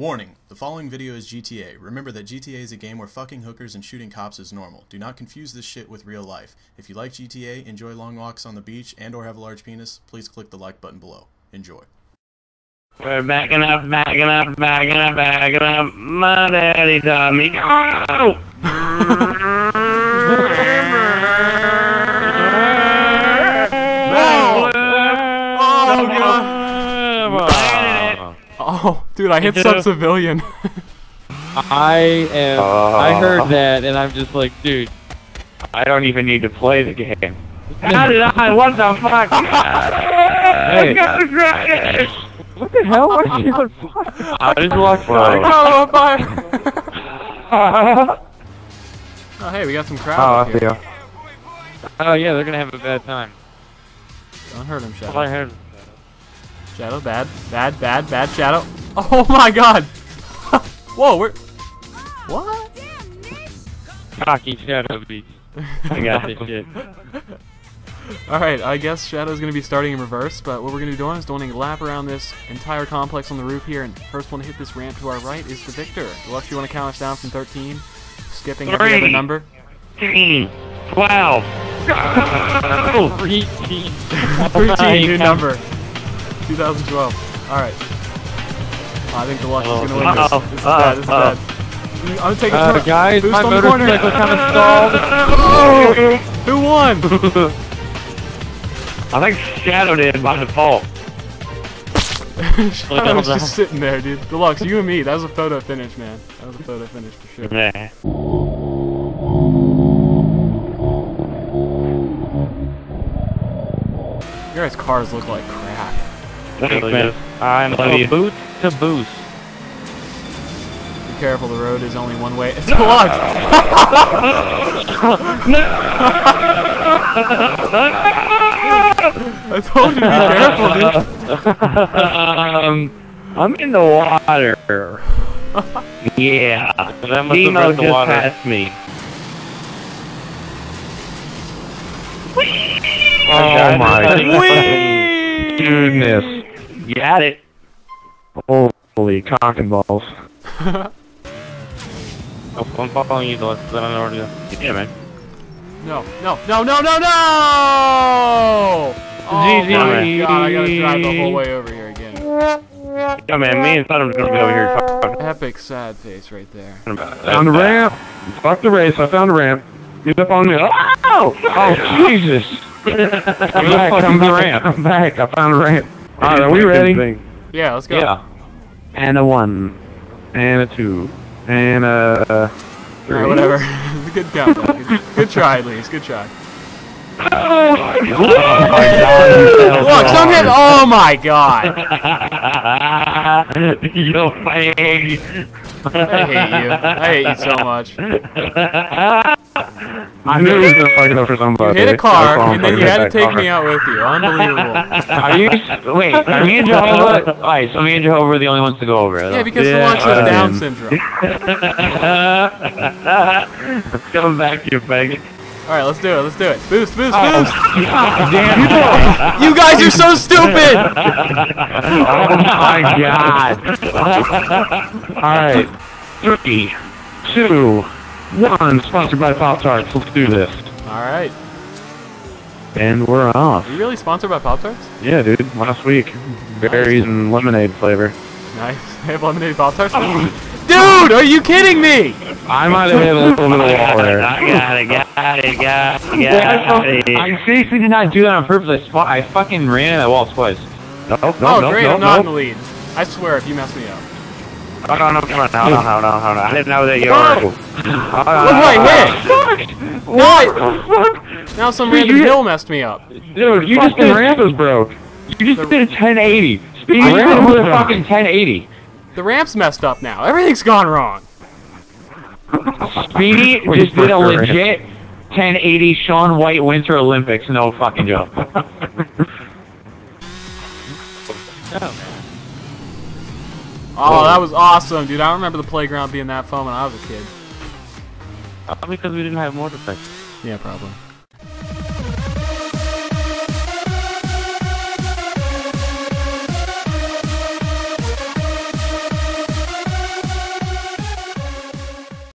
Warning, the following video is GTA. Remember that GTA is a game where fucking hookers and shooting cops is normal. Do not confuse this shit with real life. If you like GTA, enjoy long walks on the beach, and or have a large penis, please click the like button below. Enjoy. We're backing up, backing up, backing up, backing up. My daddy taught me. Oh! Oh, Oh, dude, I hit some civilian. I am. I uh. heard that, and I'm just like, dude. I don't even need to play the game. How did I? What the fuck? Hey. hey. What the hell? What are you on fire? I just walked I by. caught on fire. oh, hey, we got some crowd Oh, here. feel. Oh yeah, they're gonna have a bad time. Don't hurt him, I Shadow. heard. Shadow, bad, bad, bad, bad, Shadow. Oh my God! Whoa, we're what? Cocky shadow beast. I got this shit. All right, I guess Shadow's gonna be starting in reverse, but what we're gonna be doing is doing a lap around this entire complex on the roof here, and first one to hit this ramp to our right is the victor. Deluxe, you want to count us down from 13, skipping every other number? 13, 12. Go! Three 13, new number. 2012. All right. Oh, I think the Deluxe is gonna win this. Uh-oh. This is bad. This is Uh-oh. bad. I'm gonna take a Uh, turn. guys, Boost my on the corner. motorcycle kind of stalled. Who won? I think Shadow did by default. Shadow was just sitting there, dude. Deluxe, you and me. That was a photo finish, man. That was a photo finish for sure. Yeah. Your guys' cars look like crap. Thanks, man. I'm love you. boot to boost. Be careful, the road is only one way. It's Deluxe! I told you be careful, dude. um, I'm in the water. yeah. That must Nemo have been just the water. passed me. Oh my Whee! Goodness. Got it. Holy cock and balls. Oh, I'm following you, though. I don't know where to go. Yeah, man. No, no, no, no, no, no! Oh GG. my god, I gotta drive the whole way over here again. Yeah, man. Me and Thunder was gonna be over here Epic sad face right there. about Found the ramp. Fuck the race. I found a ramp. Get up on me. Oh, oh Jesus. I'm back. I'm the ramp. I'm back. I found a ramp. All right, are we ready? Yeah, let's go. Yeah. And a one. And a two. And a. Uh, three. Alright, whatever. good countdown. Good, good try, at least. Good try. Oh my Look, don't hit. Oh my god. you fag. I hate you. I hate you so much. I knew he was gonna fuck it up for You somebody. hit a car, and then you had to hit that take car. me out with you. Unbelievable. Are you wait? Are me and Jehovah? Alright, so me and Jehovah are the only ones to go over it. Yeah, because Yeah, Deluxe has I Down mean- syndrome. Coming back, you faggot. Alright, let's do it. Let's do it. Boost, boost, Oh, boost. Damn You guys are so stupid. Oh my god. Alright. Three, two, one. Sponsored by Pop Tarts. Let's do this. Alright. And we're off. Are you really sponsored by Pop Tarts? Yeah, dude. Last week. Berries and lemonade flavor. Nice. They have lemonade Pop Tarts? Dude, are you kidding me? I might have hit a little bit of wall there. I got it, got it, got it, got I, it. I seriously did not do that on purpose. I, sp- I fucking ran into that wall twice. No, no, Oh, no, great. no, I'm not in the lead. I swear, if you mess me up. Hold on, hold on, hold on, hold on, hold on. I didn't know that you Oh. were. Look what I hit. What? Now some random you- hill messed me up. Dude, you just did ramp is broke. You just did a 1080. Speedy I just know. did a fucking 1080. The ramp's messed up now. Everything's gone wrong. Speedy just did a legit 1080 Shaun White Winter Olympics, no fucking joke. Oh, Oh, that was awesome, dude. I remember the playground being that fun when I was a kid. Probably because we didn't have more motorcycles. Yeah, probably.